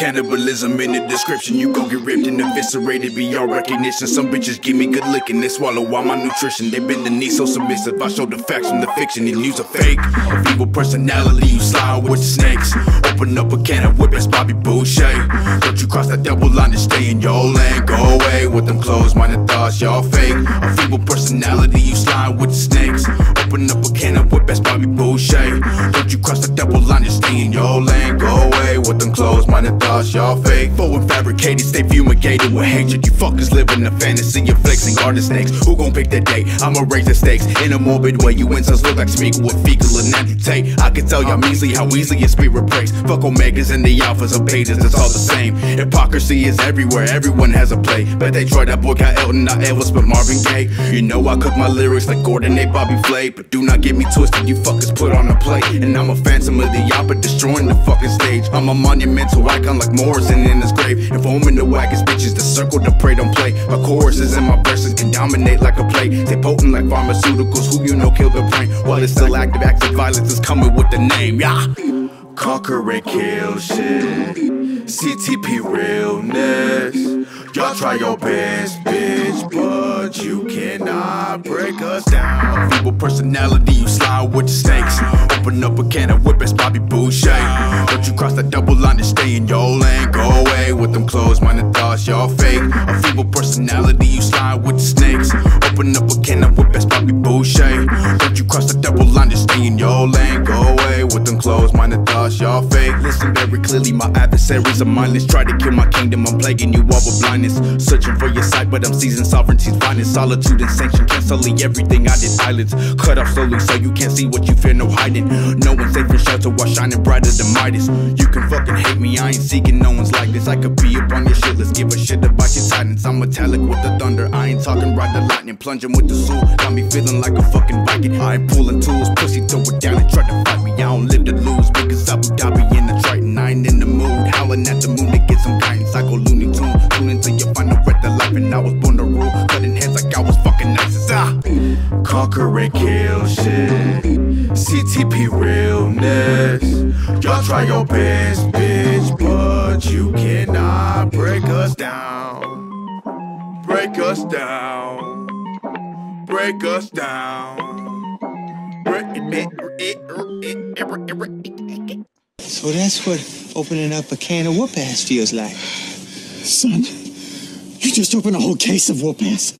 Cannibalism in the description, you gon' get ripped and eviscerated beyond recognition. Some bitches give me good licking, they swallow all my nutrition. They bend the knee so submissive, I show the facts from the fiction and use a fake. A feeble personality, you slide with the snakes. Open up a can of whip, it's Bobby Boucher. Don't you cross that double line and stay in your lane. Go away with them closed minded thoughts, y'all fake. A feeble personality, you slide with the snakes. Open up a can of whip, that's Bobby Boucher. Don't you cross the double line and stay in your lane. Go away with them closed minded thoughts, y'all fake. Forward fabricated, stay fumigated with hatred. You fuckers live in a fantasy of flexing garden snakes. Who gon' pick that day? I'ma raise the stakes in a morbid way. You incels look like Smeagol with fecal and amputate. I can tell y'all measly how easily your spirit breaks. Fuck omegas and the alphas of pages, it's all the same. Hypocrisy is everywhere, everyone has a play. But they try that boy got Elton, not Elvis, but Marvin Gaye. You know I cook my lyrics like Gordon A. Bobby Flay. But do not get me twisted, you fuckers put on a play. And I'm a phantom of the opera, destroying the fucking stage. I'm a monumental icon like Morrison in his grave. If I'm in the waggest bitches, the Circle Tha Prey don't play. My choruses and my verses can dominate like a play. They potent like pharmaceuticals, who you know kill the brain. While it's still active, acts of violence is coming with the name, yeah. Conquer and kill shit. CTP realness. Y'all try your best, bitch, but you cannot break us down. A feeble personality, you slide with the snakes. Open up a can of whip, it's Bobby Boucher. Don't you cross that double line and stay in your lane. Go away with them closed minded thoughts, y'all fake. A feeble personality, you slide with the snakes. Open up a can of whip, it's Bobby them closed minded thoughts, y'all fake. Listen very clearly, my adversaries are mindless. Try to kill my kingdom, I'm plaguing you all with blindness. Searching for your sight, but I'm seizing sovereignty's finest. Solitude and sanction can't sully everything I did. Eyelids cut off slowly so you can't see what you fear, no hiding. No shelter while shining brighter than Midas. You can fucking hate me, I ain't seeking no one's like this. I could be up on your shit, let's give a shit about your silence. I'm metallic with the thunder, I ain't talking ride the lightning. Plunging with the soul, got me feeling like a fucking Viking. I ain't pulling tools, pussy throw it down and try to fight me. I don't live to lose because Abu Dhabi in the Triton. I ain't in the mood, howling at the moon to get some guidance. I go Looney Tune, tune until you find final breath of life, and I was born Conquer and kill shit. CTP realness. Y'all try your best, bitch, but you cannot break us down. Break us down. Break us down. So that's what opening up a can of whoop ass feels like. Son, you just opened a whole case of whoop ass.